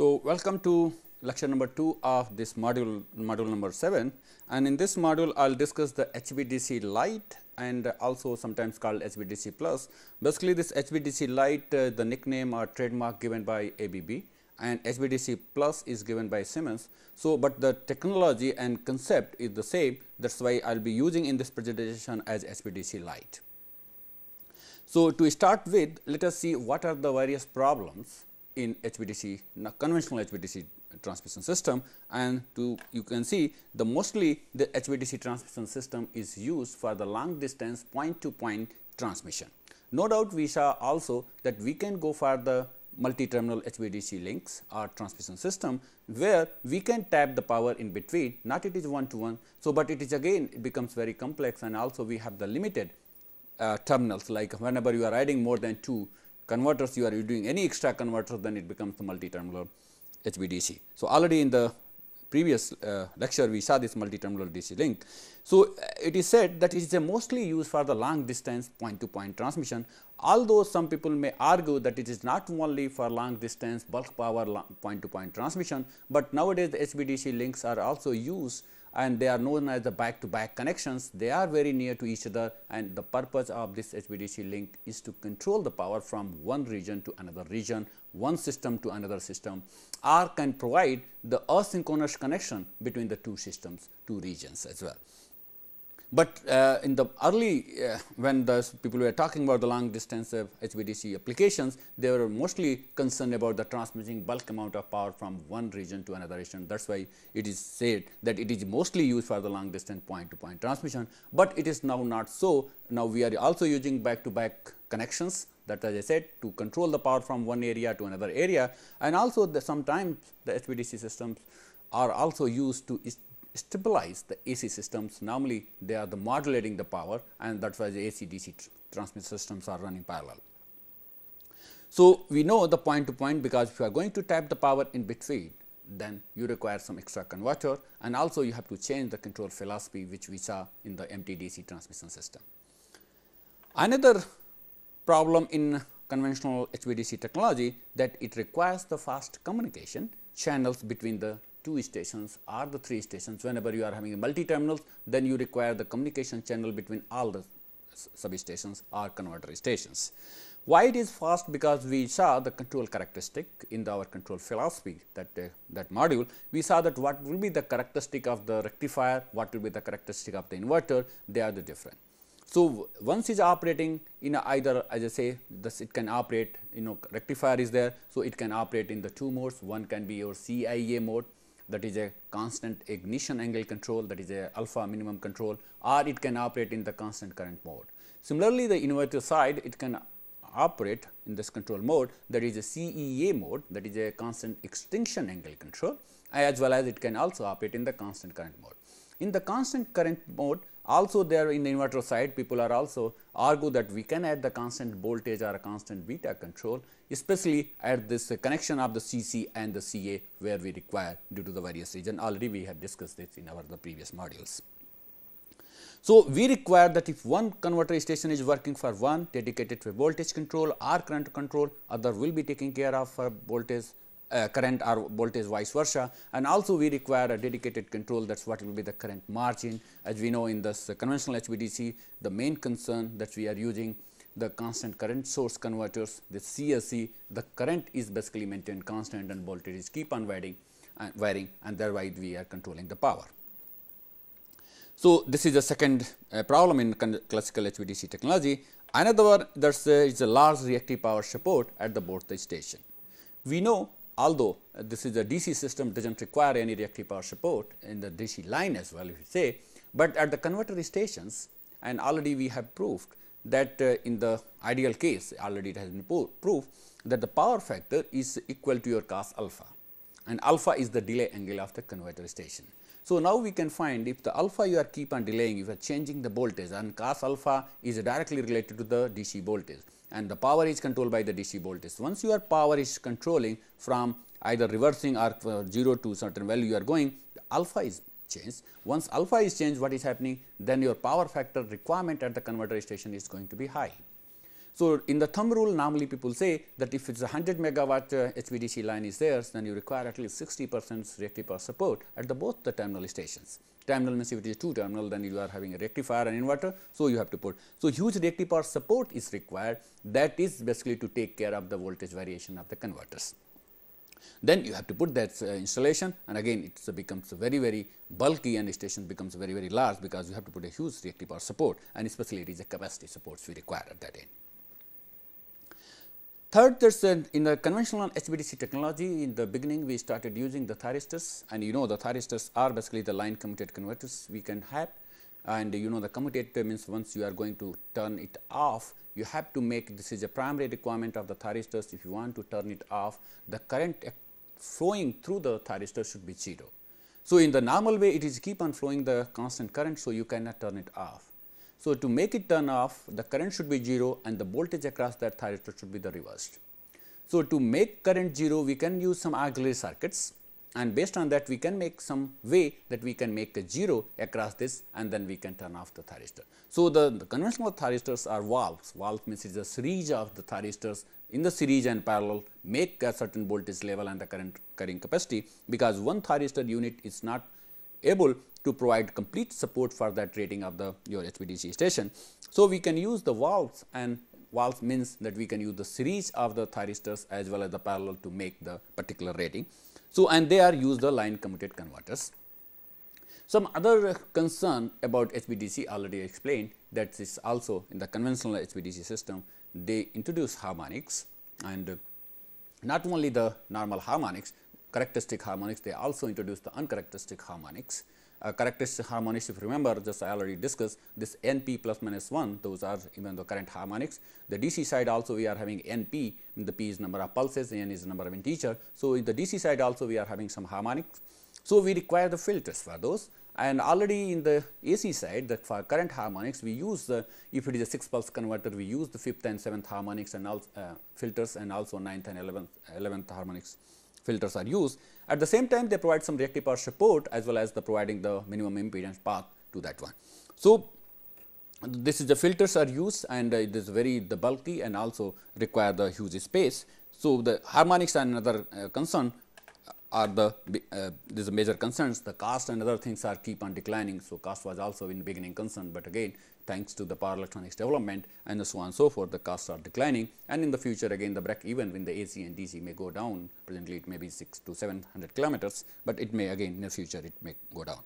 So, welcome to lecture number 2 of this module, module number 7 and in this module I will discuss the HVDC light and also sometimes called HVDC plus. Basically this HVDC light uh, the nickname or trademark given by ABB and HVDC plus is given by Siemens. So, but the technology and concept is the same that is why I will be using in this presentation as HVDC light. So, to start with let us see what are the various problems in HVDC conventional HVDC transmission system and to you can see the mostly the HVDC transmission system is used for the long distance point to point transmission. No doubt we saw also that we can go for the multi-terminal HVDC links or transmission system where we can tap the power in between not it is one to one. So, but it is again it becomes very complex and also we have the limited uh, terminals like whenever you are adding more than two converters you are doing any extra converter then it becomes the multi-terminal HVDC. So, already in the previous uh, lecture we saw this multi-terminal DC link. So, uh, it is said that it is mostly used for the long distance point to point transmission although some people may argue that it is not only for long distance bulk power point to point transmission, but nowadays the HVDC links are also used and they are known as the back to back connections. They are very near to each other and the purpose of this HVDC link is to control the power from one region to another region, one system to another system or can provide the asynchronous connection between the two systems, two regions as well. But uh, in the early uh, when the people were talking about the long distance of HVDC applications, they were mostly concerned about the transmitting bulk amount of power from one region to another region. That is why it is said that it is mostly used for the long distance point to point transmission, but it is now not so. Now, we are also using back to back connections that as I said to control the power from one area to another area and also the sometimes the HVDC systems are also used to stabilize the AC systems normally they are the modulating the power and that is why the AC DC transmission systems are running parallel. So, we know the point to point because if you are going to tap the power in between then you require some extra converter and also you have to change the control philosophy which we saw in the MTDC transmission system. Another problem in conventional HVDC technology that it requires the fast communication channels between the two stations or the three stations whenever you are having a multi terminals then you require the communication channel between all the substations or converter stations. Why it is fast because we saw the control characteristic in the, our control philosophy that uh, that module we saw that what will be the characteristic of the rectifier what will be the characteristic of the inverter they are the different. So, once it is operating in either as I say this it can operate you know rectifier is there. So, it can operate in the two modes one can be your CIA mode that is a constant ignition angle control that is a alpha minimum control or it can operate in the constant current mode. Similarly, the inverter side it can operate in this control mode that is a CEA mode that is a constant extinction angle control as well as it can also operate in the constant current mode. In the constant current mode also there in the inverter side people are also argue that we can add the constant voltage or a constant beta control especially at this connection of the CC and the CA where we require due to the various region already we have discussed this in our the previous modules. So, we require that if one converter station is working for one dedicated for voltage control or current control other will be taking care of for voltage uh, current or voltage vice versa and also we require a dedicated control that is what will be the current margin. As we know in this uh, conventional HVDC the main concern that we are using the constant current source converters the CSC the current is basically maintained constant and voltages keep on varying and varying and thereby we are controlling the power. So, this is the second uh, problem in classical HVDC technology. Another one that is a large reactive power support at the voltage station. We know although uh, this is a DC system does not require any reactive power support in the DC line as well if you say, but at the converter stations and already we have proved that uh, in the ideal case already it has been proved that the power factor is equal to your cos alpha and alpha is the delay angle of the converter station. So, now we can find if the alpha you are keep on delaying you are changing the voltage and cos alpha is directly related to the DC voltage and the power is controlled by the DC voltage. Once your power is controlling from either reversing or uh, 0 to certain value you are going, alpha is changed. Once alpha is changed, what is happening? Then your power factor requirement at the converter station is going to be high. So, in the thumb rule normally people say that if it is a 100 megawatt uh, HVDC line is there, then you require at least 60 percent reactive power support at the both the terminal stations. Terminal means if it is two terminal then you are having a rectifier and inverter. So, you have to put. So, huge reactive power support is required that is basically to take care of the voltage variation of the converters then you have to put that uh, installation and again it becomes very very bulky and the station becomes very very large because you have to put a huge reactive power support and especially it is a capacity supports we require at that end. Third, there's a, in the conventional HVDC technology, in the beginning we started using the thyristors and you know the thyristors are basically the line commutated converters we can have and you know the commutator means once you are going to turn it off, you have to make this is a primary requirement of the thyristors if you want to turn it off, the current flowing through the thyristor should be 0. So, in the normal way it is keep on flowing the constant current, so you cannot turn it off. So, to make it turn off the current should be 0 and the voltage across that thyristor should be the reversed. So, to make current 0 we can use some auxiliary circuits and based on that we can make some way that we can make a 0 across this and then we can turn off the thyristor. So, the, the conventional thyristors are valves, valve means it is a series of the thyristors in the series and parallel make a certain voltage level and the current carrying capacity because one thyristor unit is not able to provide complete support for that rating of the your HVDC station. So, we can use the valves and valves means that we can use the series of the thyristors as well as the parallel to make the particular rating. So, and they are used the line commutated converters. Some other concern about HVDC already explained that is also in the conventional HVDC system they introduce harmonics and not only the normal harmonics characteristic harmonics they also introduce the uncharacteristic harmonics uh, characteristic harmonics if you remember just I already discussed this NP plus minus 1 those are even the current harmonics. The DC side also we are having NP in the P is number of pulses N is number of integer. So, in the DC side also we are having some harmonics. So, we require the filters for those and already in the AC side that for current harmonics we use the if it is a 6 pulse converter we use the 5th and 7th harmonics and also uh, filters and also 9th and 11th, 11th harmonics filters are used. At the same time they provide some reactive power support as well as the providing the minimum impedance path to that one. So, this is the filters are used and uh, it is very the bulky and also require the huge space. So, the harmonics and another uh, concern are the uh, these major concerns the cost and other things are keep on declining. So, cost was also in beginning concern, but again thanks to the power electronics development and so on and so forth the costs are declining and in the future again the break even when the AC and DC may go down presently it may be 6 to 700 kilometers, but it may again in the future it may go down.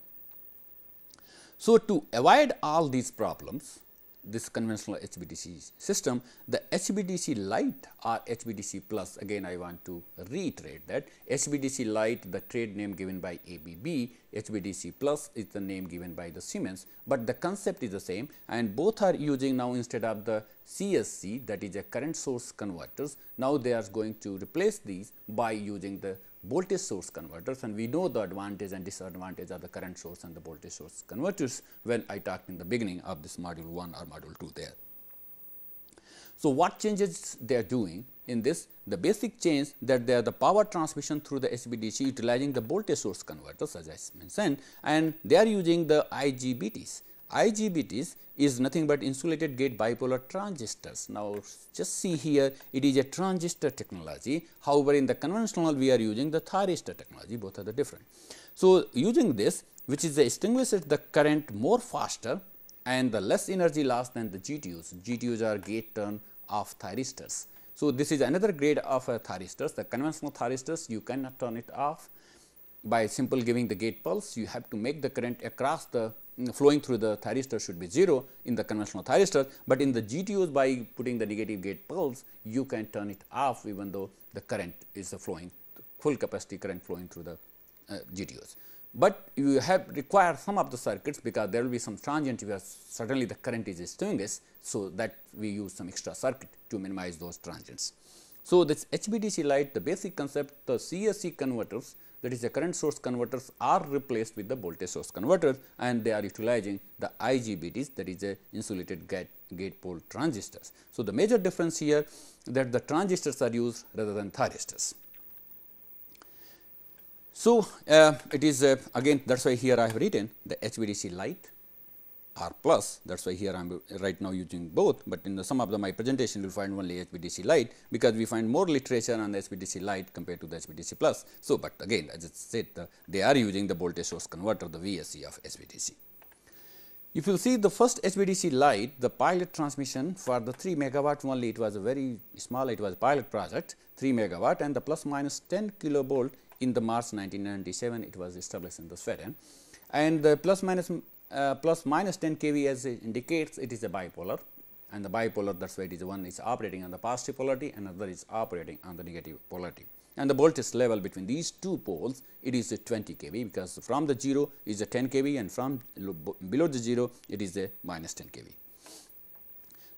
So, to avoid all these problems this conventional HVDC system, the HVDC light or HVDC plus again I want to reiterate that HVDC light the trade name given by ABB, HVDC plus is the name given by the Siemens, but the concept is the same and both are using now instead of the CSC that is a current source converters, now they are going to replace these by using the voltage source converters and we know the advantage and disadvantage of the current source and the voltage source converters when I talked in the beginning of this module 1 or module 2 there. So, what changes they are doing in this? The basic change that they are the power transmission through the HVDC utilizing the voltage source converters as I mentioned and they are using the IGBTs. IGBTs is nothing but insulated gate bipolar transistors. Now, just see here it is a transistor technology. However, in the conventional we are using the thyristor technology both are the different. So, using this which is extinguishes the current more faster and the less energy loss than the GTOs. GTOs are gate turn off thyristors. So, this is another grade of uh, thyristors. The conventional thyristors you cannot turn it off by simple giving the gate pulse. You have to make the current across the flowing through the thyristor should be 0 in the conventional thyristor, but in the GTOs by putting the negative gate pulse you can turn it off even though the current is flowing full capacity current flowing through the uh, GTOs. But you have require some of the circuits because there will be some transient where certainly the current is extinguished. So, that we use some extra circuit to minimize those transients. So, this HVDC light the basic concept the CSC converters that is the current source converters are replaced with the voltage source converters and they are utilizing the IGBTs that is a insulated gate, gate pole transistors. So, the major difference here that the transistors are used rather than thyristors. So, uh, it is uh, again that is why here I have written the HVDC light R plus that is why here I am right now using both, but in the some of the my presentation you will find only HVDC light because we find more literature on the HVDC light compared to the HVDC plus. So, but again as I said the, they are using the voltage source converter the VSC of HVDC. If you see the first HVDC light the pilot transmission for the 3 megawatt only it was a very small it was a pilot project 3 megawatt and the plus minus 10 kilovolt in the March 1997 it was established in the Sweden and the plus minus uh, plus minus 10 kV as it indicates it is a bipolar and the bipolar that is why it is one is operating on the positive polarity another is operating on the negative polarity. And the voltage level between these two poles it is a 20 kV because from the 0 is a 10 kV and from below the 0 it is a minus 10 kV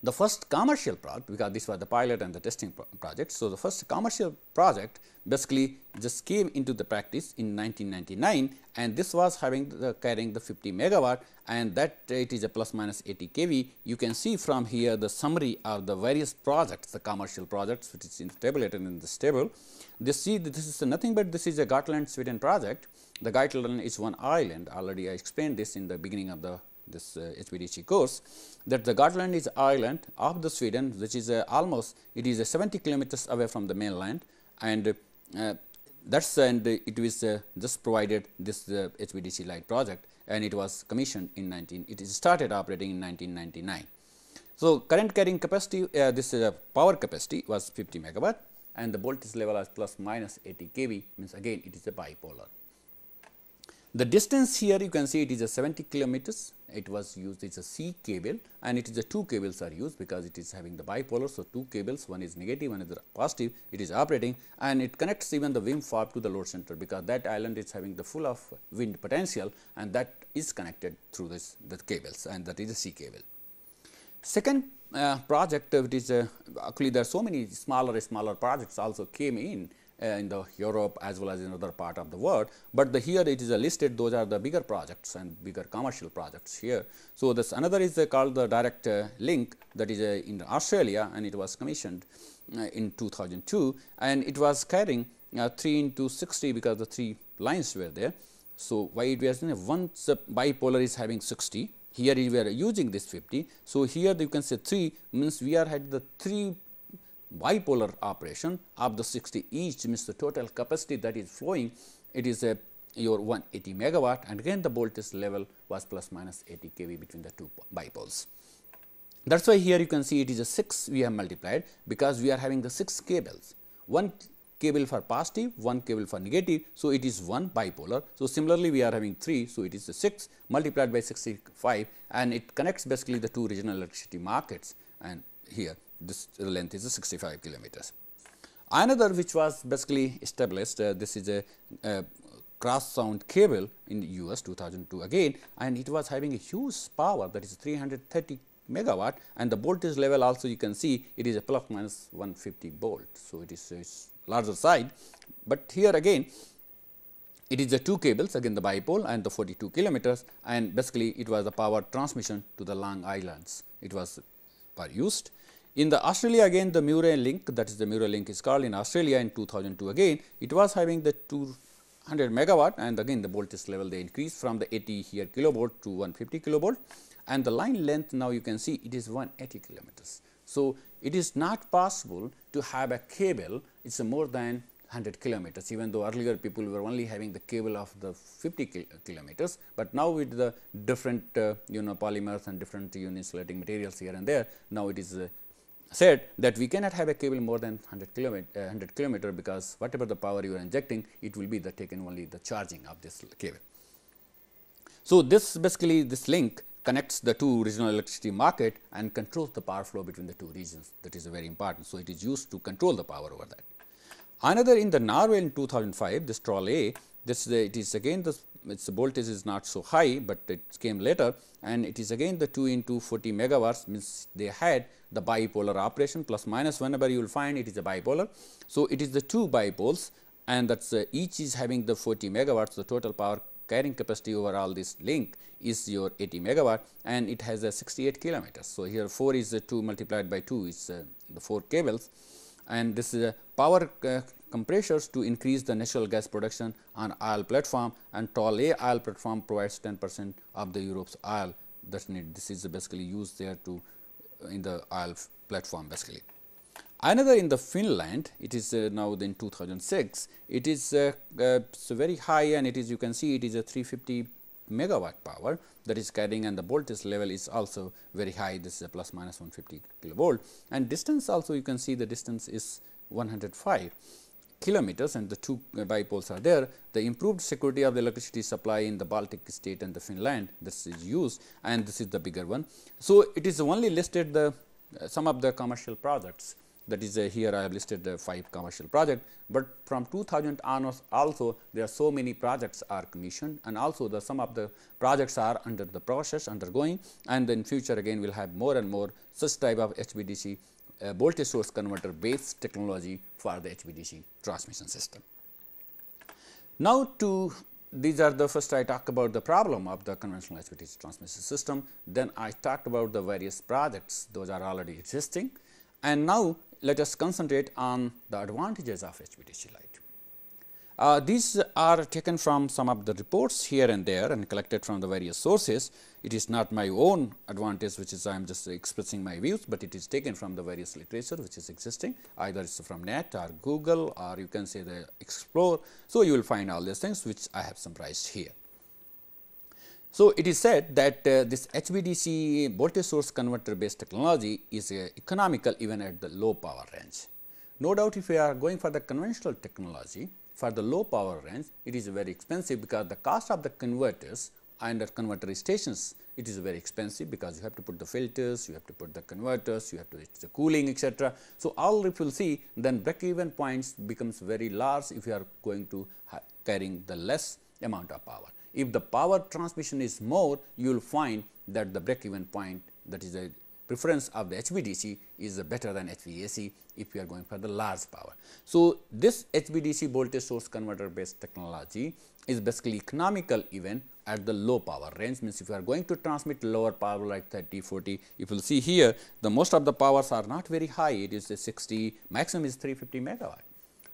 the first commercial project because this was the pilot and the testing pro project. So, the first commercial project basically just came into the practice in 1999 and this was having the carrying the 50 megawatt and that it is a plus minus 80 kV. You can see from here the summary of the various projects the commercial projects which is in tabulated in this table. This see this is nothing but this is a Gotland Sweden project. The Gotland is one island already I explained this in the beginning of the this uh, course that the Gotland is island of the Sweden which is uh, almost it is uh, 70 kilometers away from the mainland and uh, that's and it was uh, just provided this uh, HVDC light project and it was commissioned in 19 it is started operating in 1999. So, current carrying capacity this is a power capacity was 50 megawatt and the voltage level is plus minus 80 kV means again it is a bipolar. The distance here you can see it is a 70 kilometers it was used it's a sea cable and it is a two cables are used because it is having the bipolar. So, two cables one is negative one is positive it is operating and it connects even the wind farm to the load center because that island is having the full of wind potential and that is connected through this the cables and that is a sea cable. Second uh, project it is uh, actually there are so many smaller smaller projects also came in in the Europe as well as in other part of the world, but the here it is a listed those are the bigger projects and bigger commercial projects here. So, this another is called the direct uh, link that is uh, in Australia and it was commissioned in 2002 and it was carrying 3 into 60 because the three lines were there. So, why it was in a once bipolar is having 60 here we are using this 50. So, here you can say 3 means we are had the 3 bipolar operation of the 60 each means the total capacity that is flowing it is a your 180 megawatt and again the voltage level was plus minus 80 kV between the two bipoles. That is why here you can see it is a 6 we have multiplied because we are having the 6 cables, one cable for positive, one cable for negative. So, it is one bipolar. So, similarly we are having 3. So, it is a 6 multiplied by 65 and it connects basically the two regional electricity markets and here this length is 65 kilometers. Another which was basically established, uh, this is a, a cross sound cable in US 2002 again and it was having a huge power that is 330 megawatt and the voltage level also you can see it is a plus minus 150 volt. So, it is a larger side, but here again it is the two cables again the bipole and the 42 kilometers and basically it was the power transmission to the long islands it was per used in the Australia again the Murray link that is the Murray link is called in Australia in 2002 again. It was having the 200 megawatt and again the voltage level they increased from the 80 here kilovolt to 150 kilovolt. And the line length now you can see it is 180 kilometers. So, it is not possible to have a cable it is more than 100 kilometers even though earlier people were only having the cable of the 50 kilometers, but now with the different uh, you know polymers and different you know, insulating materials here and there now it is uh, said that we cannot have a cable more than 100 kilometer, uh, 100 kilometer because whatever the power you are injecting it will be the taken only the charging of this cable. So, this basically this link connects the two regional electricity market and controls the power flow between the two regions that is very important. So, it is used to control the power over that. Another in the Norway in 2005 this troll A this the, it is again the its voltage is not so high, but it came later and it is again the 2 into 40 megawatts means they had the bipolar operation plus minus whenever you will find it is a bipolar. So, it is the two bipoles and that is uh, each is having the 40 megawatts the total power carrying capacity over all this link is your 80 megawatt and it has a 68 kilometers. So, here 4 is uh, 2 multiplied by 2 is uh, the 4 cables and this is a power uh, compressors to increase the natural gas production on oil platform and Troll A oil platform provides 10 percent of the Europe's oil. That need this is basically used there to uh, in the oil platform basically. Another in the Finland, it is uh, now in 2006, it is uh, uh, very high and it is you can see it is a 350 megawatt power that is carrying and the voltage level is also very high. This is a plus minus 150 kilovolt. And distance also you can see the distance is 105 kilometers and the two bipoles are there. The improved security of the electricity supply in the Baltic state and the Finland this is used and this is the bigger one. So, it is only listed the uh, some of the commercial projects that is uh, here I have listed the 5 commercial project, but from 2000 onwards also there are so many projects are commissioned and also the some of the projects are under the process undergoing and in future again we will have more and more such type of HVDC uh, voltage source converter based technology for the HVDC transmission system. Now to these are the first I talked about the problem of the conventional HVDC transmission system, then I talked about the various projects those are already existing and now let us concentrate on the advantages of HVDC light. Uh, these are taken from some of the reports here and there and collected from the various sources. It is not my own advantage which is I am just expressing my views, but it is taken from the various literature which is existing either it is from NET or Google or you can say the Explore. So, you will find all these things which I have summarized here. So, it is said that uh, this HVDC voltage source converter based technology is uh, economical even at the low power range. No doubt if we are going for the conventional technology, for the low power range, it is very expensive because the cost of the converters and the converter stations, it is very expensive because you have to put the filters, you have to put the converters, you have to the cooling etc. So, all if you will see then break even points becomes very large if you are going to carrying the less amount of power. If the power transmission is more, you will find that the break even point that is a preference of the HVDC is better than HVAC if you are going for the large power. So, this HVDC voltage source converter based technology is basically economical even at the low power range means if you are going to transmit lower power like 30, 40, if you will see here the most of the powers are not very high it is a 60 maximum is 350 megawatt.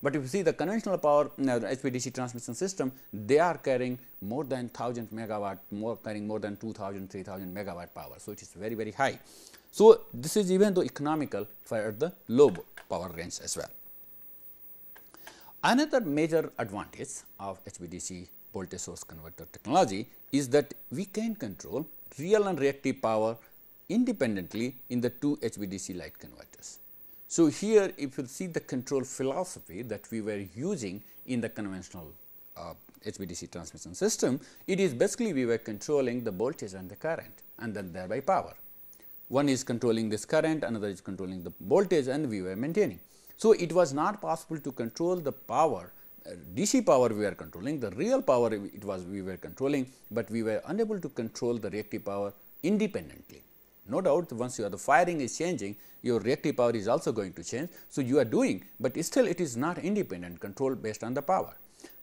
But if you see the conventional power uh, HVDC transmission system, they are carrying more than 1000 megawatt, more carrying more than 2000, 3000 megawatt power. So, it is very, very high. So, this is even though economical for the low power range as well. Another major advantage of HVDC voltage source converter technology is that we can control real and reactive power independently in the two HVDC light converters. So, here if you see the control philosophy that we were using in the conventional uh, HVDC transmission system, it is basically we were controlling the voltage and the current and then thereby power. One is controlling this current, another is controlling the voltage and we were maintaining. So, it was not possible to control the power uh, DC power we were controlling, the real power it was we were controlling, but we were unable to control the reactive power independently. No doubt once you are the firing is changing, your reactive power is also going to change. So, you are doing, but still it is not independent control based on the power.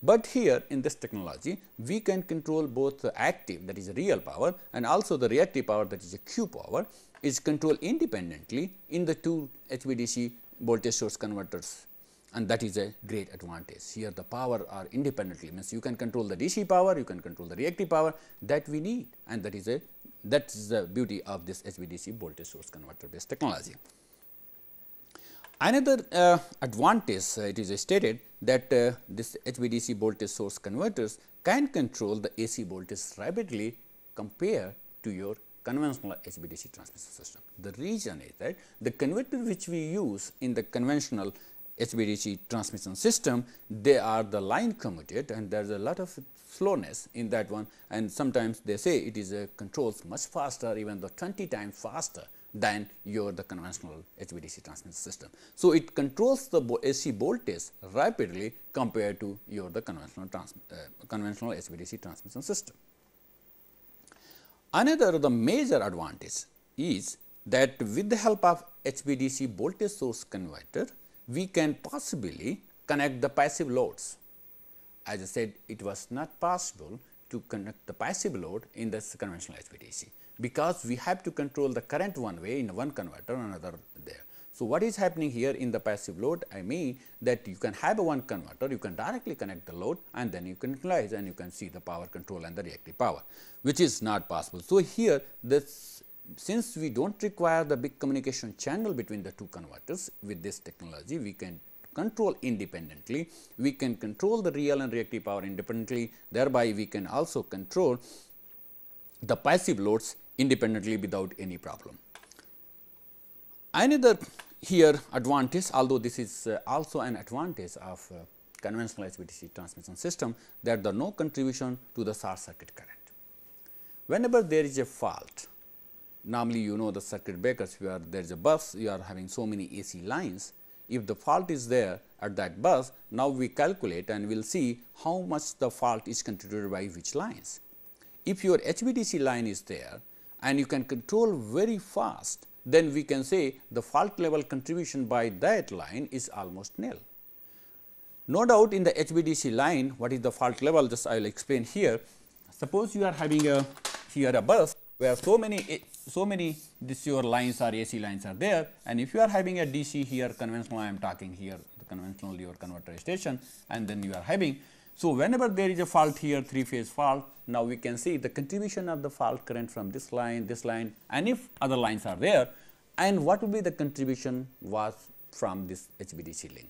But here in this technology, we can control both the active that is real power and also the reactive power that is a Q power is controlled independently in the two HVDC voltage source converters and that is a great advantage. Here the power are independently means you can control the DC power, you can control the reactive power that we need and that is a that is the beauty of this HVDC voltage source converter based technology. Another uh, advantage uh, it is stated that uh, this HVDC voltage source converters can control the AC voltage rapidly compared to your conventional HVDC transmission system. The reason is that the converter which we use in the conventional HVDC transmission system, they are the line commuted and there is a lot of slowness in that one and sometimes they say it is a controls much faster even though 20 times faster than your the conventional HVDC transmission system. So, it controls the AC voltage rapidly compared to your the conventional trans, uh, conventional HVDC transmission system. Another the major advantage is that with the help of HVDC voltage source converter, we can possibly connect the passive loads. As I said, it was not possible to connect the passive load in this conventional HVDC, because we have to control the current one way in one converter another there. So, what is happening here in the passive load? I mean that you can have a one converter, you can directly connect the load and then you can utilize and you can see the power control and the reactive power, which is not possible. So, here this since we do not require the big communication channel between the two converters with this technology, we can control independently. We can control the real and reactive power independently, thereby we can also control the passive loads independently without any problem. Another here advantage, although this is uh, also an advantage of uh, conventional HVDC transmission system that there no contribution to the short circuit current. Whenever there is a fault, normally you know the circuit breakers where there is a bus, you are having so many AC lines. If the fault is there at that bus, now we calculate and we will see how much the fault is contributed by which lines. If your HVDC line is there and you can control very fast then we can say the fault level contribution by that line is almost nil. No doubt in the HVDC line what is the fault level just I will explain here. Suppose you are having a here a bus where so many so many this your lines are AC lines are there and if you are having a DC here conventional I am talking here the conventional your converter station and then you are having so, whenever there is a fault here 3 phase fault, now we can see the contribution of the fault current from this line, this line and if other lines are there and what will be the contribution was from this HVDC link.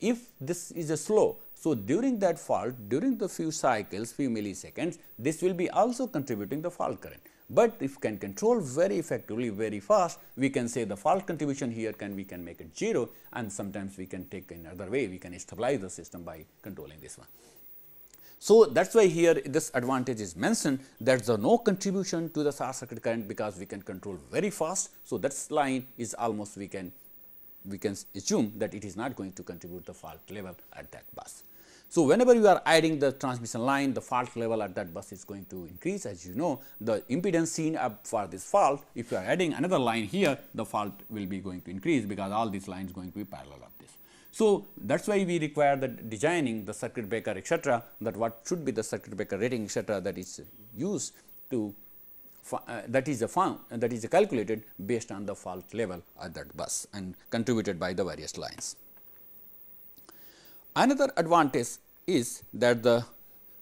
If this is a slow, so during that fault during the few cycles few milliseconds this will be also contributing the fault current. But if can control very effectively very fast, we can say the fault contribution here can we can make it 0 and sometimes we can take another way we can stabilize the system by controlling this one. So, that is why here this advantage is mentioned that there is no contribution to the short circuit current because we can control very fast. So, that line is almost we can we can assume that it is not going to contribute the fault level at that bus. So, whenever you are adding the transmission line the fault level at that bus is going to increase as you know the impedance seen up for this fault if you are adding another line here the fault will be going to increase because all these lines going to be parallel of this. So, that is why we require the designing the circuit breaker etcetera that what should be the circuit breaker rating etcetera that is used to uh, that is a found uh, that is calculated based on the fault level at that bus and contributed by the various lines. Another advantage is that the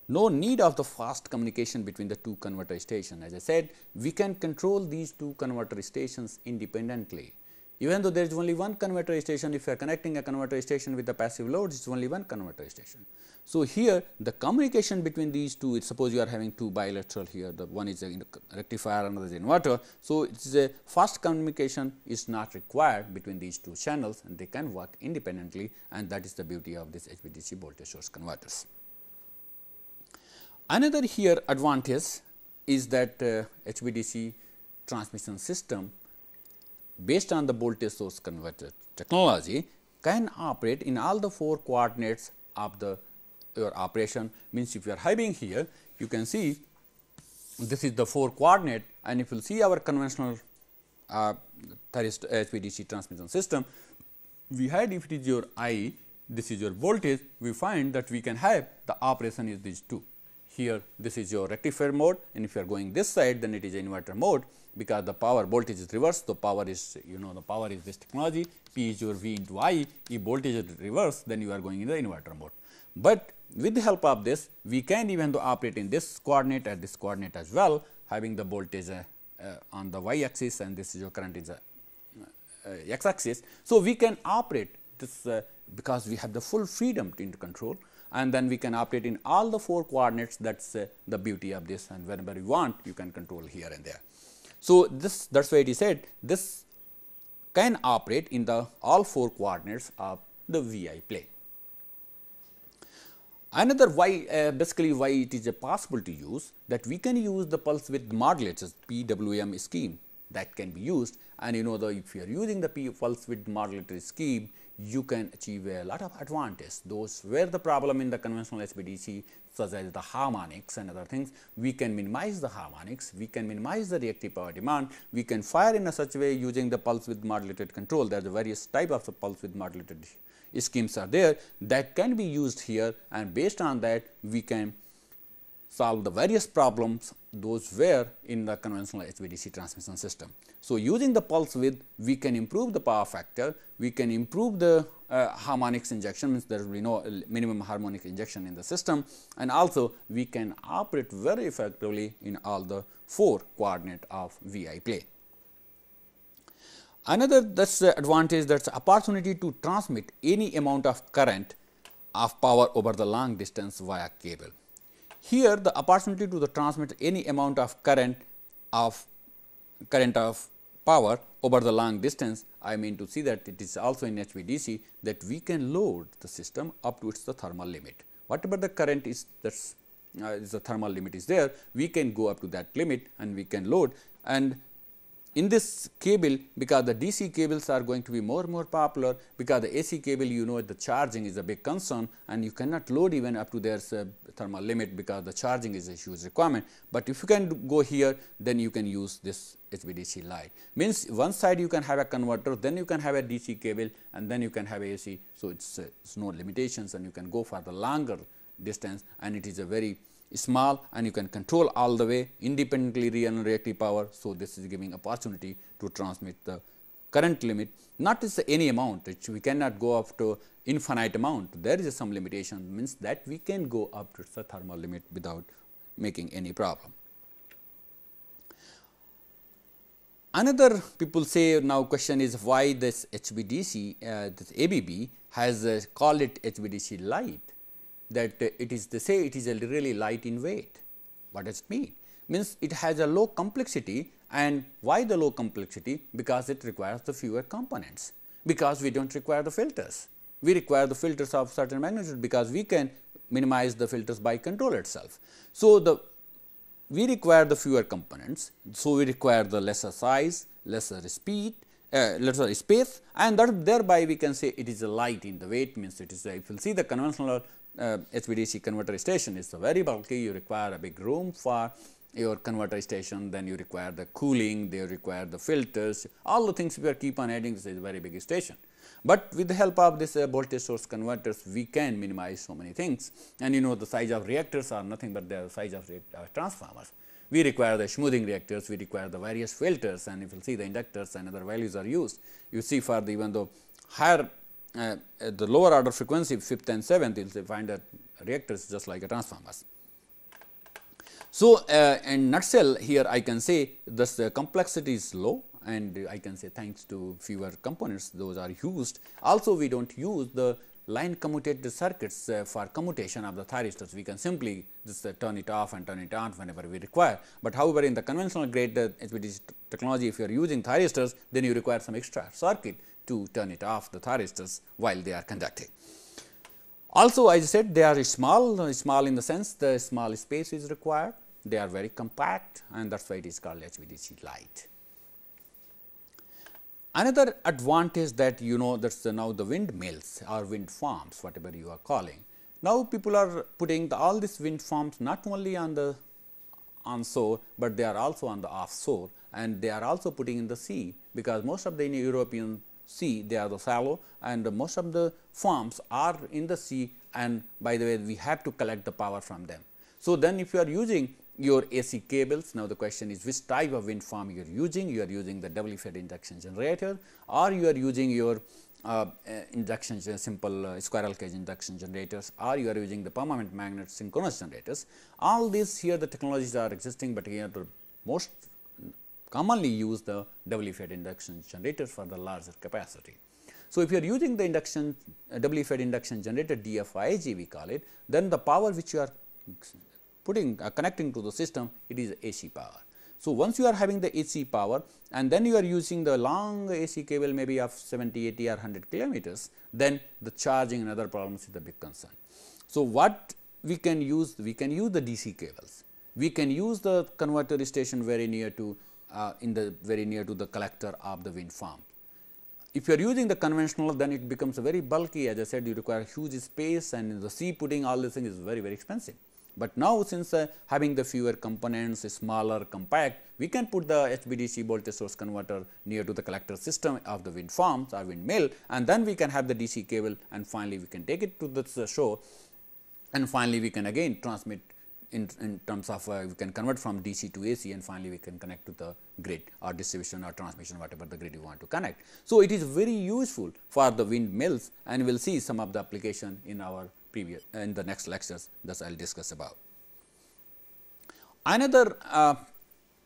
no need of the fast communication between the two converter stations. As I said, we can control these two converter stations independently even though there is only one converter station, if you are connecting a converter station with the passive load, it is only one converter station. So, here the communication between these two, suppose you are having two bilateral here, the one is a rectifier, another is inverter. So, it is a fast communication is not required between these two channels and they can work independently and that is the beauty of this HVDC voltage source converters. Another here advantage is that uh, HVDC transmission system based on the voltage source converter technology can operate in all the four coordinates of the your operation. Means if you are having here you can see this is the four coordinate and if you see our conventional uh, HVDC transmission system we had if it is your I this is your voltage we find that we can have the operation is these two here this is your rectifier mode and if you are going this side then it is inverter mode because the power voltage is reversed. So, power is you know the power is this technology P is your V into I if voltage is reversed then you are going in the inverter mode. But with the help of this we can even though operate in this coordinate at this coordinate as well having the voltage uh, uh, on the y axis and this is your current is a uh, x axis. So, we can operate this uh, because we have the full freedom to control and then we can operate in all the four coordinates that is uh, the beauty of this and whenever you want you can control here and there. So, this that is why it is said this can operate in the all four coordinates of the VI plane. Another why uh, basically why it is possible to use that we can use the pulse width modulators PWM scheme that can be used and you know the if you are using the P pulse width modulator scheme you can achieve a lot of advantage. Those were the problem in the conventional HVDC such as the harmonics and other things, we can minimize the harmonics, we can minimize the reactive power demand, we can fire in a such way using the pulse width modulated control. There are the various type of the pulse width modulated schemes are there that can be used here and based on that we can solve the various problems those were in the conventional HVDC transmission system. So, using the pulse width we can improve the power factor, we can improve the uh, harmonics injection means there will be no minimum harmonic injection in the system and also we can operate very effectively in all the 4 coordinate of VI plane. Another that's the advantage that's opportunity to transmit any amount of current of power over the long distance via cable. Here the opportunity to the transmit any amount of current of current of power over the long distance, I mean to see that it is also in HVDC that we can load the system up to its the thermal limit. Whatever the current is that's uh, is the thermal limit is there, we can go up to that limit and we can load and in this cable because the DC cables are going to be more and more popular because the AC cable you know the charging is a big concern and you cannot load even up to their thermal limit because the charging is a huge requirement. But if you can go here then you can use this HVDC light means one side you can have a converter then you can have a DC cable and then you can have AC. So, it is uh, no limitations and you can go for the longer distance and it is a very small and you can control all the way independently real and reactive power. So, this is giving opportunity to transmit the current limit not is any amount which we cannot go up to infinite amount there is some limitation means that we can go up to the thermal limit without making any problem. Another people say now question is why this HVDC uh, this ABB has uh, called it HVDC light that it is they say it is a really light in weight. What does it mean? Means it has a low complexity and why the low complexity? Because it requires the fewer components, because we do not require the filters. We require the filters of certain magnitude because we can minimize the filters by control itself. So, the we require the fewer components. So, we require the lesser size, lesser speed, uh, lesser space and that thereby we can say it is a light in the weight means it is a, if you see the conventional uh, HVDC converter station. Is very bulky, you require a big room for your converter station, then you require the cooling, they require the filters, all the things we are keep on adding. This is a very big station. But with the help of this uh, voltage source converters, we can minimize so many things. And you know the size of reactors are nothing but the size of uh, transformers. We require the smoothing reactors, we require the various filters. And if you see the inductors and other values are used. You see for the even though higher uh, at the lower order frequency fifth and seventh, you will find that reactors just like a transformers. So, uh, in nutshell here I can say thus the complexity is low and I can say thanks to fewer components those are used. Also we do not use the line commutated circuits uh, for commutation of the thyristors. We can simply just uh, turn it off and turn it on whenever we require. But however, in the conventional grade uh, HVDC technology if you are using thyristors then you require some extra circuit to turn it off the thyristors while they are conducting. Also I said they are small, small in the sense the small space is required, they are very compact and that is why it is called HVDC light. Another advantage that you know that is now the windmills or wind farms whatever you are calling. Now people are putting the, all these wind farms not only on the onshore, but they are also on the offshore and they are also putting in the sea because most of the European sea they are the shallow and most of the farms are in the sea and by the way we have to collect the power from them. So, then if you are using your AC cables now the question is which type of wind farm you are using you are using the doubly fed induction generator or you are using your uh, uh, induction simple uh, squirrel cage induction generators or you are using the permanent magnet synchronous generators all these here the technologies are existing, but here the most commonly use the doubly fed induction generators for the larger capacity. So, if you are using the induction uh, doubly fed induction generator DFIG we call it, then the power which you are putting uh, connecting to the system it is AC power. So, once you are having the AC power and then you are using the long AC cable maybe of 70, 80 or 100 kilometers, then the charging and other problems is the big concern. So, what we can use? We can use the DC cables. We can use the converter station very near to uh, in the very near to the collector of the wind farm. If you are using the conventional then it becomes very bulky as I said you require huge space and the sea putting all this thing is very very expensive. But now since uh, having the fewer components smaller compact we can put the HVDC voltage source converter near to the collector system of the wind farms or windmill and then we can have the DC cable and finally we can take it to the shore and finally we can again transmit in, in terms of uh, we can convert from DC to AC and finally, we can connect to the grid or distribution or transmission whatever the grid you want to connect. So, it is very useful for the windmills and we will see some of the application in our previous in the next lectures that I will discuss about. Another uh,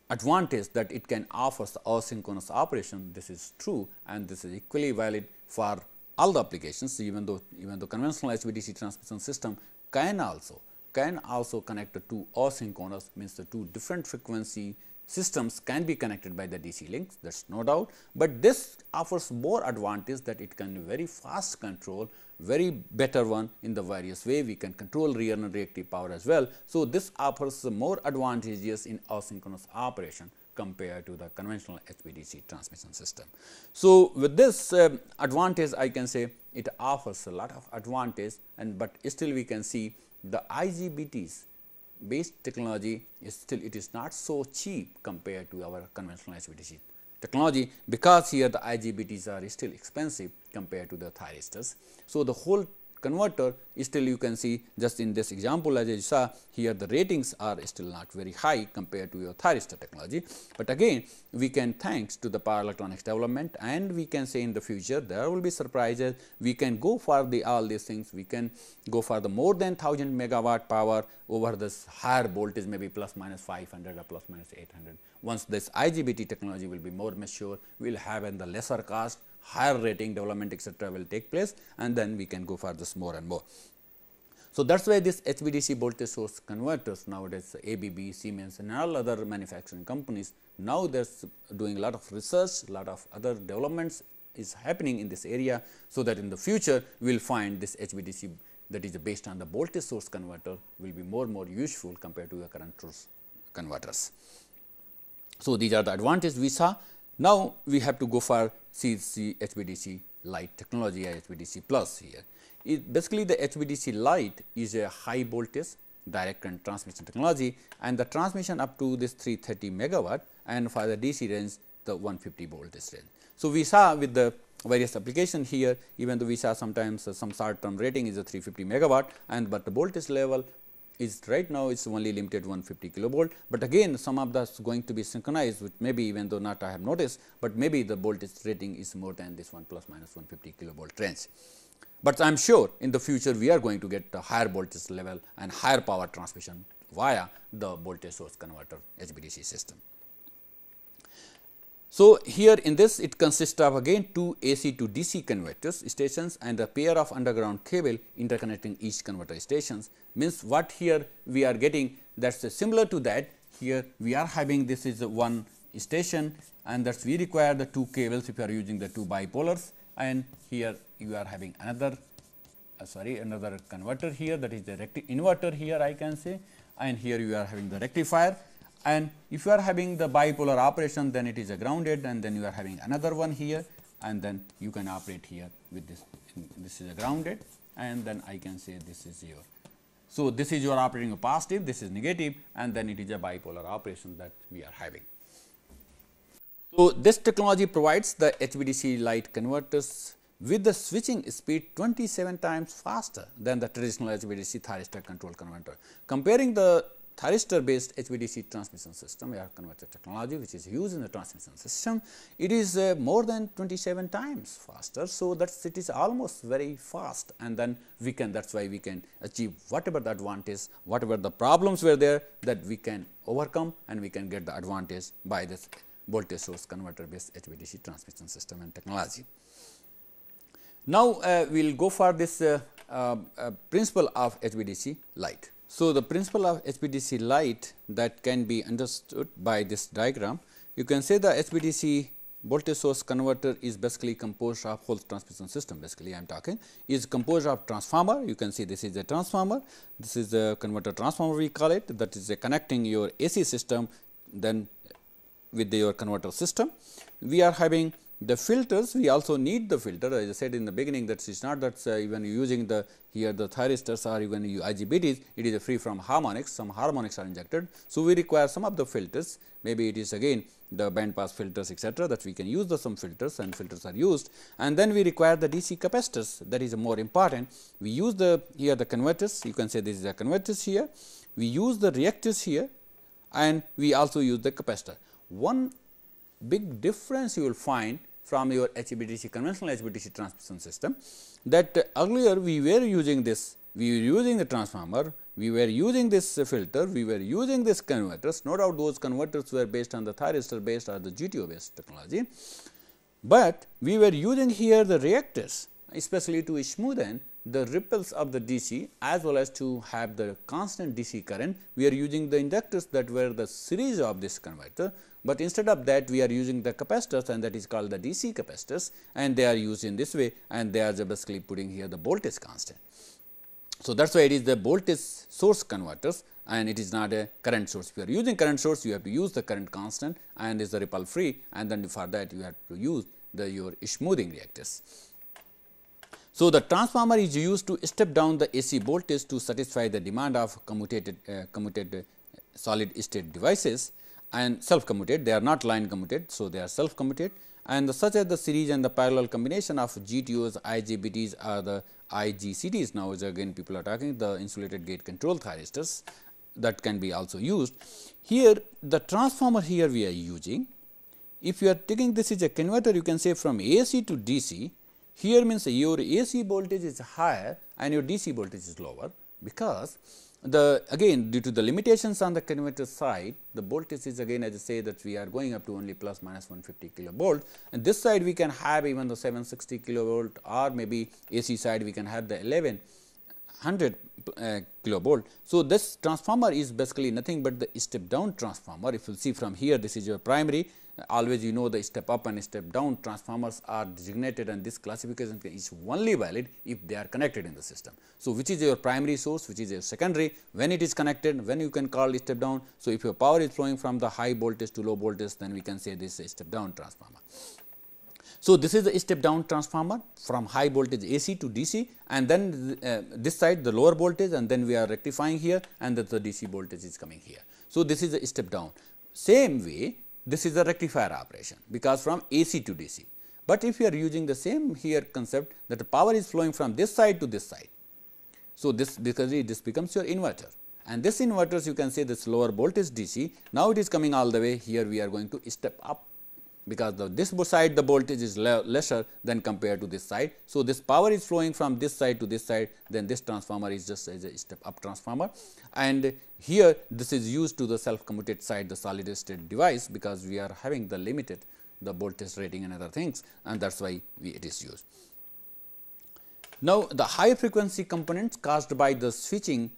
advantage that it can offer asynchronous operation this is true and this is equally valid for all the applications even though even though conventional HVDC transmission system can also can also connect the two asynchronous means the two different frequency systems can be connected by the DC links that is no doubt, but this offers more advantage that it can very fast control very better one in the various way we can control real and reactive power as well. So, this offers more advantages in asynchronous operation compared to the conventional HVDC transmission system. So, with this uh, advantage I can say it offers a lot of advantage and but still we can see the IGBTs based technology is still it is not so cheap compared to our conventional HVDC technology because here the IGBTs are still expensive compared to the thyristors. So, the whole converter still you can see just in this example as you saw here the ratings are still not very high compared to your thyristor technology. But again we can thanks to the power electronics development and we can say in the future there will be surprises we can go for the all these things we can go for the more than 1000 megawatt power over this higher voltage maybe plus minus 500 or plus minus 800. Once this IGBT technology will be more mature we will have in the lesser cost higher rating development etc., will take place and then we can go for this more and more. So, that is why this HVDC voltage source converters nowadays ABB, Siemens and all other manufacturing companies now they are doing a lot of research, a lot of other developments is happening in this area. So, that in the future we will find this HVDC that is based on the voltage source converter will be more and more useful compared to the current source converters. So, these are the advantages we saw. Now, we have to go for CC HVDC light technology HVDC plus here. It basically the HVDC light is a high voltage direct current transmission technology and the transmission up to this 330 megawatt and for the DC range the 150 voltage range. So, we saw with the various application here even though we saw sometimes uh, some short term rating is a 350 megawatt and but the voltage level is right now it's only limited 150 kilovolt, but again some of that's going to be synchronized with maybe even though not I have noticed, but maybe the voltage rating is more than this 1 plus minus 150 kilovolt range. But I am sure in the future we are going to get a higher voltage level and higher power transmission via the voltage source converter HVDC system. So, here in this it consists of again two AC to DC converters stations and a pair of underground cable interconnecting each converter stations. Means what here we are getting that is similar to that. Here we are having this is one station and that we require the two cables if you are using the two bipolars. And here you are having another uh, sorry another converter here that is the inverter here I can say. And here you are having the rectifier and if you are having the bipolar operation then it is a grounded and then you are having another one here and then you can operate here with this this is a grounded and then I can say this is your. So, this is your operating positive this is negative and then it is a bipolar operation that we are having. So, this technology provides the HVDC light converters with the switching speed 27 times faster than the traditional HVDC thyristor control converter. Comparing the thyristor based HVDC transmission system air converter technology which is used in the transmission system, it is uh, more than 27 times faster. So, that it is almost very fast and then we can that is why we can achieve whatever the advantage, whatever the problems were there that we can overcome and we can get the advantage by this voltage source converter based HVDC transmission system and technology. Now, uh, we will go for this uh, uh, uh principle of HVDC light. So, the principle of HVDC light that can be understood by this diagram, you can say the HVDC voltage source converter is basically composed of whole transmission system. Basically I am talking is composed of transformer. You can see this is a transformer. This is a converter transformer we call it that is connecting your AC system then with your converter system. We are having the filters we also need the filter. As I said in the beginning that it is not that uh, even using the here the thyristors or even IGBTs it is free from harmonics. Some harmonics are injected. So, we require some of the filters. Maybe it is again the band pass filters etcetera that we can use the some filters and filters are used. And then we require the DC capacitors. That is more important. We use the here the converters. You can say this is a converters here. We use the reactors here and we also use the capacitor. One big difference you will find from your HVDC conventional HVDC transmission system that earlier we were using this we were using the transformer we were using this filter we were using this converters. No doubt those converters were based on the thyristor based or the GTO based technology, but we were using here the reactors especially to smoothen the ripples of the DC as well as to have the constant DC current, we are using the inductors that were the series of this converter, but instead of that we are using the capacitors and that is called the DC capacitors and they are used in this way and they are basically putting here the voltage constant. So, that is why it is the voltage source converters and it is not a current source. If you are using current source, you have to use the current constant and is the ripple free and then for that you have to use the your smoothing reactors. So, the transformer is used to step down the AC voltage to satisfy the demand of commutated, uh, commutated solid state devices and self commuted they are not line commuted. So, they are self commuted and the, such as the series and the parallel combination of GTOs, IGBTs are the IGCTs now is again people are talking the insulated gate control thyristors that can be also used. Here the transformer here we are using if you are taking this is a converter you can say from AC to DC here means your AC voltage is higher and your DC voltage is lower because the again due to the limitations on the converter side the voltage is again as I say that we are going up to only plus minus 150 kilovolt. And this side we can have even the 760 kilovolt or maybe AC side we can have the 1100 uh, kilovolt. So, this transformer is basically nothing but the step down transformer. If you see from here this is your primary always you know the step up and step down transformers are designated and this classification is only valid if they are connected in the system. So, which is your primary source, which is your secondary, when it is connected, when you can call step down. So, if your power is flowing from the high voltage to low voltage, then we can say this is a step down transformer. So, this is the step down transformer from high voltage AC to DC and then uh, this side the lower voltage and then we are rectifying here and the, the DC voltage is coming here. So, this is a step down. Same way this is a rectifier operation because from AC to DC. But if you are using the same here concept that the power is flowing from this side to this side. So, this because this becomes your inverter and this inverters you can say this lower voltage is DC now it is coming all the way here we are going to step up because the this side the voltage is lesser than compared to this side. So, this power is flowing from this side to this side then this transformer is just as a step up transformer and here this is used to the self commuted side the solid state device because we are having the limited the voltage rating and other things and that is why we, it is used. Now, the high frequency components caused by the switching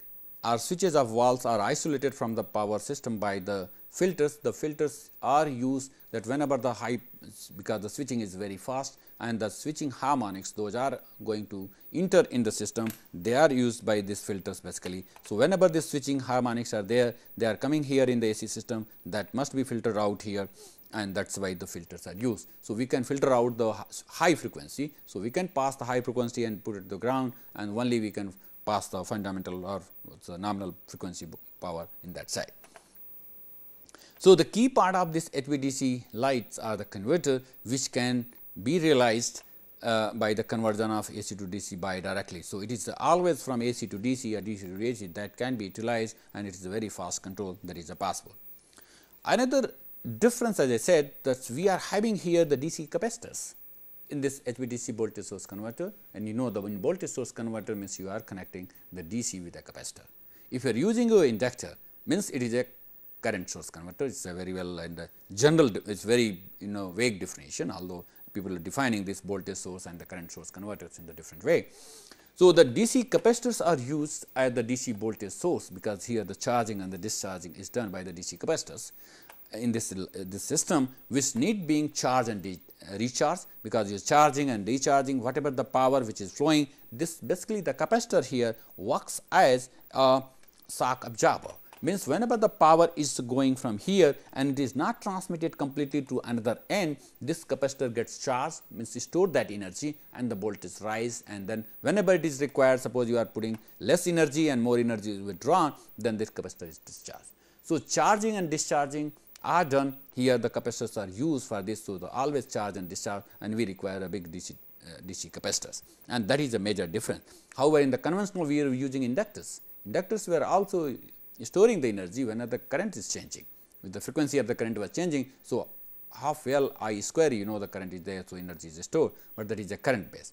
or switches of valves are isolated from the power system by the filters, the filters are used that whenever the high because the switching is very fast and the switching harmonics those are going to enter in the system they are used by these filters basically. So, whenever the switching harmonics are there they are coming here in the AC system that must be filtered out here and that is why the filters are used. So, we can filter out the high frequency. So, we can pass the high frequency and put it to the ground and only we can pass the fundamental or the nominal frequency power in that side. So, the key part of this HVDC lights are the converter which can be realized uh, by the conversion of AC to DC by directly. So, it is always from AC to DC or DC to AC that can be utilized and it is a very fast control that is possible. Another difference as I said that we are having here the DC capacitors in this HVDC voltage source converter and you know the voltage source converter means you are connecting the DC with a capacitor. If you are using your inductor means it is a current source converter. It is a very well and general, it is very you know vague definition, although people are defining this voltage source and the current source converters in the different way. So, the DC capacitors are used at the DC voltage source, because here the charging and the discharging is done by the DC capacitors in this, uh, this system which need being charged and uh, recharged, because you are charging and recharging whatever the power which is flowing this basically the capacitor here works as a shock absorber means whenever the power is going from here and it is not transmitted completely to another end, this capacitor gets charged means store that energy and the voltage rise and then whenever it is required suppose you are putting less energy and more energy is withdrawn then this capacitor is discharged. So, charging and discharging are done here the capacitors are used for this. So, the always charge and discharge and we require a big DC, uh, DC capacitors and that is a major difference. However, in the conventional we are using inductors. Inductors were also storing the energy when the current is changing with the frequency of the current was changing. So, half L I square you know the current is there. So, energy is stored, but that is a current base.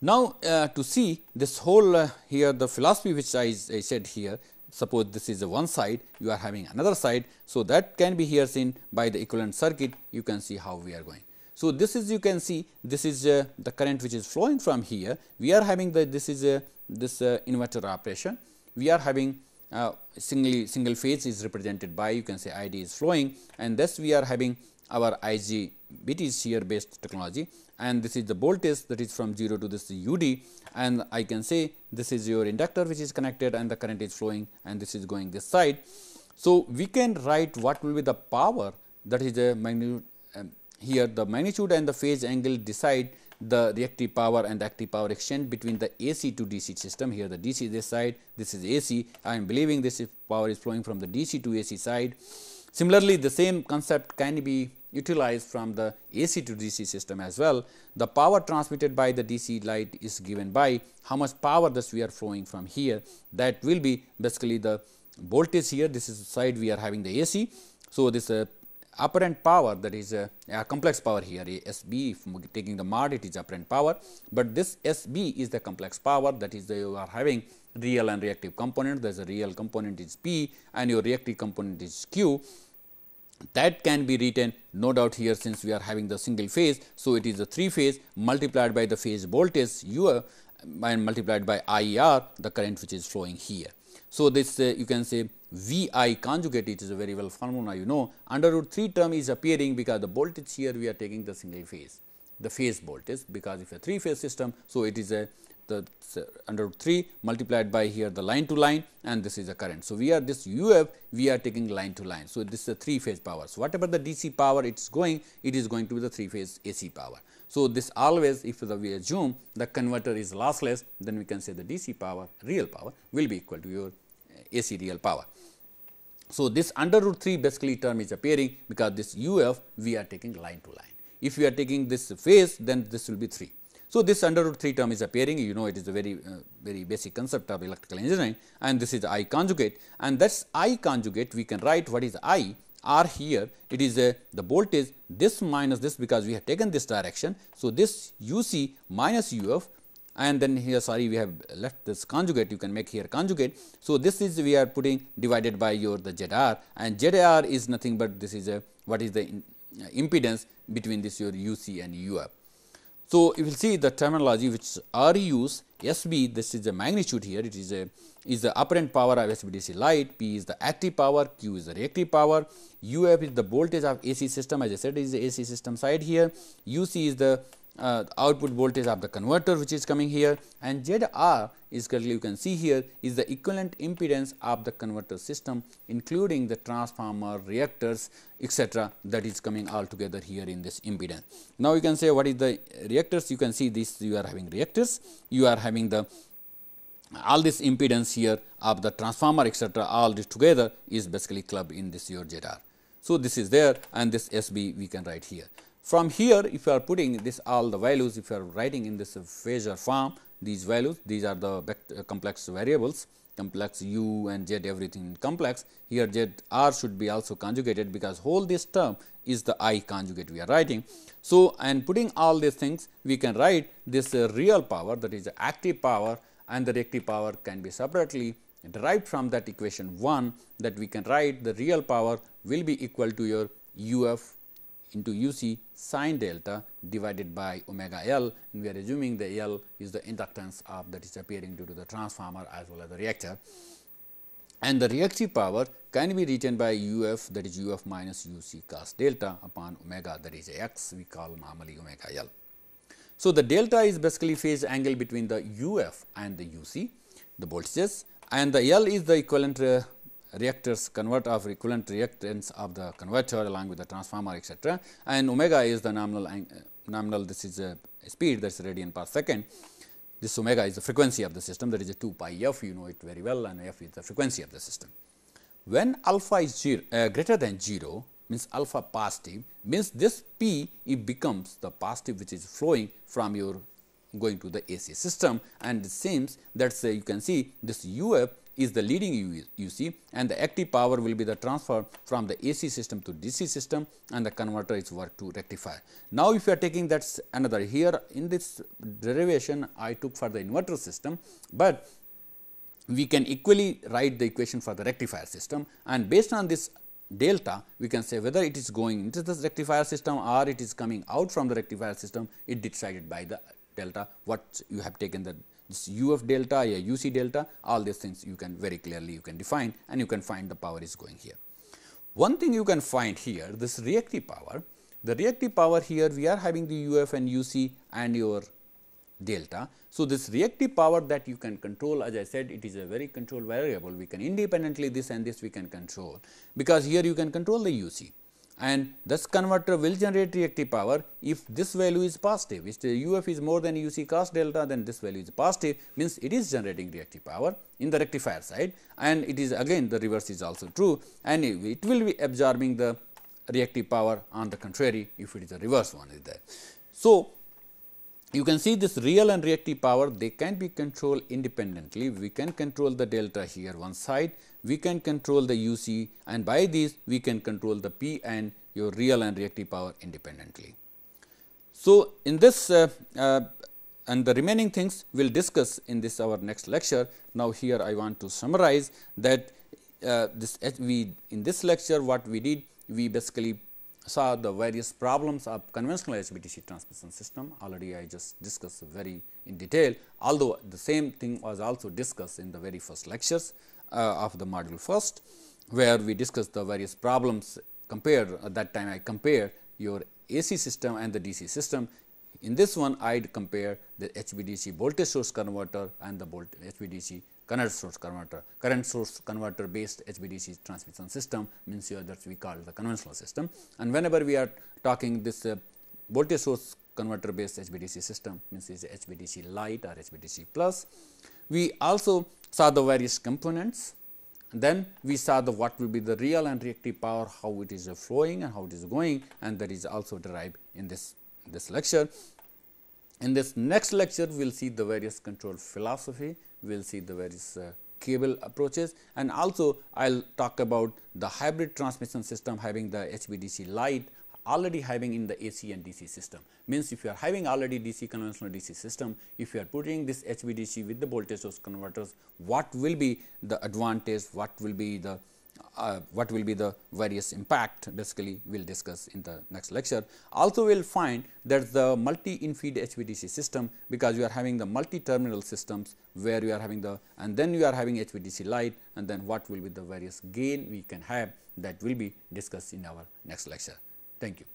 Now, uh, to see this whole uh, here the philosophy which I, I said here suppose this is a one side you are having another side. So, that can be here seen by the equivalent circuit you can see how we are going. So, this is you can see this is uh, the current which is flowing from here we are having the this is a this uh, inverter operation we are having uh, single single phase is represented by you can say ID is flowing and thus we are having our IGBT is here based technology and this is the voltage that is from 0 to this UD and I can say this is your inductor which is connected and the current is flowing and this is going this side. So, we can write what will be the power that is a magnitude um, here the magnitude and the phase angle decide the reactive power and the active power exchange between the AC to DC system. Here the DC is this side, this is AC. I am believing this is power is flowing from the DC to AC side. Similarly, the same concept can be utilized from the AC to DC system as well. The power transmitted by the DC light is given by how much power thus we are flowing from here. That will be basically the voltage here. This is the side we are having the AC. So, this uh, apparent power that is a, a complex power here SB if taking the mod it is apparent power, but this SB is the complex power that is the, you are having real and reactive component there is a real component is P and your reactive component is Q that can be written no doubt here since we are having the single phase. So, it is a 3 phase multiplied by the phase voltage U uh, and multiplied by IR the current which is flowing here. So, this uh, you can say V i conjugate it is a very well formula you know under root 3 term is appearing because the voltage here we are taking the single phase the phase voltage because if a 3 phase system. So, it is a the under root 3 multiplied by here the line to line and this is a current. So, we are this UF we are taking line to line. So, this is a 3 phase power. So, whatever the DC power it is going it is going to be the 3 phase AC power. So, this always if we assume the converter is lossless then we can say the DC power real power will be equal to your AC real power. So, this under root 3 basically term is appearing because this UF we are taking line to line. If we are taking this phase then this will be 3. So, this under root 3 term is appearing you know it is a very uh, very basic concept of electrical engineering and this is I conjugate and that is I conjugate we can write what is I R here it is a the voltage this minus this because we have taken this direction. So, this U c minus U f and then here sorry we have left this conjugate you can make here conjugate. So, this is we are putting divided by your the Z r and Z r is nothing but this is a what is the uh, impedance between this your U c and U f. So, you see the terminology which are used SB this is the magnitude here. It is a is the apparent power of HVDC light, P is the active power, Q is the reactive power, UF is the voltage of AC system. As I said is the AC system side here, UC is the uh, output voltage of the converter which is coming here and ZR is currently you can see here is the equivalent impedance of the converter system including the transformer, reactors etc. that is coming all together here in this impedance. Now, you can say what is the reactors you can see this you are having reactors, you are having the all this impedance here of the transformer etc. all this together is basically clubbed in this your ZR. So, this is there and this SB we can write here. From here if you are putting this all the values if you are writing in this phasor form these values these are the uh, complex variables complex u and z everything complex here z r should be also conjugated because whole this term is the i conjugate we are writing. So, and putting all these things we can write this uh, real power that is the active power and the reactive power can be separately derived from that equation 1 that we can write the real power will be equal to your u f into u c sine delta divided by omega L and we are assuming the L is the inductance of that is appearing due to the transformer as well as the reactor. And the reactive power can be written by u f that is u f minus u c cos delta upon omega that is x we call normally omega L. So, the delta is basically phase angle between the u f and the u c the voltages and the L is the equivalent uh, reactors convert of equivalent reactance of the converter along with the transformer etc. and omega is the nominal nominal this is a speed that is radian per second. This omega is the frequency of the system that is a 2 pi f you know it very well and f is the frequency of the system. When alpha is zero, uh, greater than 0 means alpha positive means this P it becomes the positive which is flowing from your going to the AC system and it seems that say you can see this UF is the leading UC and the active power will be the transfer from the AC system to DC system and the converter is work to rectify. Now, if you are taking that another here in this derivation I took for the inverter system, but we can equally write the equation for the rectifier system and based on this delta we can say whether it is going into the rectifier system or it is coming out from the rectifier system it decided by the delta what you have taken the this u of delta UC delta all these things you can very clearly you can define and you can find the power is going here. One thing you can find here this reactive power the reactive power here we are having the u f and u c and your delta. So, this reactive power that you can control as I said it is a very control variable we can independently this and this we can control because here you can control the u c and this converter will generate reactive power if this value is positive. If the UF is more than UC cos delta then this value is positive means it is generating reactive power in the rectifier side. And it is again the reverse is also true. And it will be absorbing the reactive power on the contrary if it is a reverse one is there. So, you can see this real and reactive power they can be controlled independently. We can control the delta here one side, we can control the UC and by these we can control the P and your real and reactive power independently. So, in this uh, uh, and the remaining things we will discuss in this our next lecture. Now, here I want to summarize that uh, this we in this lecture what we did we basically saw the various problems of conventional HVDC transmission system already I just discussed very in detail although the same thing was also discussed in the very first lectures uh, of the module first where we discussed the various problems compared at that time I compare your AC system and the DC system. In this one I would compare the HVDC voltage source converter and the HVDC current source converter. Current source converter based HVDC transmission system means that we call the conventional system. And whenever we are talking this uh, voltage source converter based HVDC system means is HVDC light or HVDC plus. We also saw the various components then we saw the what will be the real and reactive power, how it is uh, flowing and how it is going and that is also derived in this, this lecture. In this next lecture, we will see the various control philosophy, we will see the various uh, cable approaches and also I will talk about the hybrid transmission system having the HVDC light already having in the AC and DC system. Means if you are having already DC conventional DC system, if you are putting this HVDC with the voltage source converters, what will be the advantage, what will be the uh, what will be the various impact basically we will discuss in the next lecture. Also we will find that the multi infeed HVDC system because you are having the multi terminal systems where you are having the and then you are having HVDC light and then what will be the various gain we can have that will be discussed in our next lecture. Thank you.